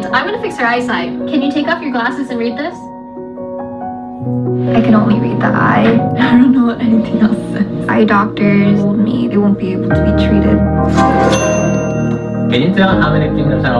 I'm gonna fix her eyesight. Can you take off your glasses and read this? I can only read the eye. I don't know what anything else says. Eye doctors told me they won't be able to be treated. Can you tell how many fingers are